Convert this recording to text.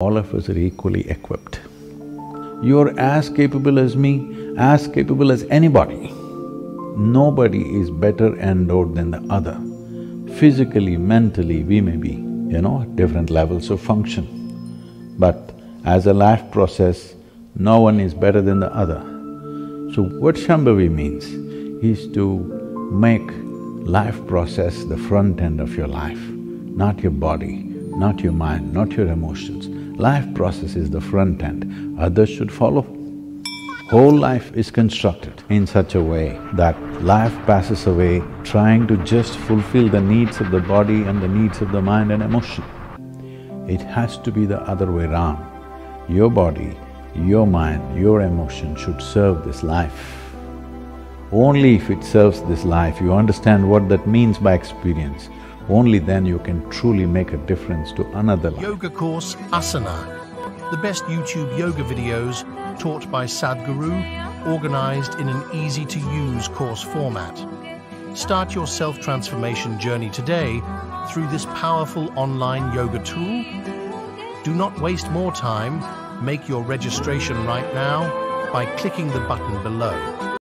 all of us are equally equipped. You're as capable as me, as capable as anybody. Nobody is better endowed than the other. Physically, mentally, we may be, you know, different levels of function. But as a life process, no one is better than the other. So what Shambhavi means is to make life process the front end of your life, not your body, not your mind, not your emotions. Life process is the front end, others should follow. Whole life is constructed in such a way that life passes away trying to just fulfill the needs of the body and the needs of the mind and emotion. It has to be the other way round. Your body, your mind, your emotion should serve this life. Only if it serves this life, you understand what that means by experience, only then you can truly make a difference to another life. Yoga course Asana. The best YouTube yoga videos taught by Sadhguru, organized in an easy to use course format. Start your self transformation journey today through this powerful online yoga tool. Do not waste more time. Make your registration right now by clicking the button below.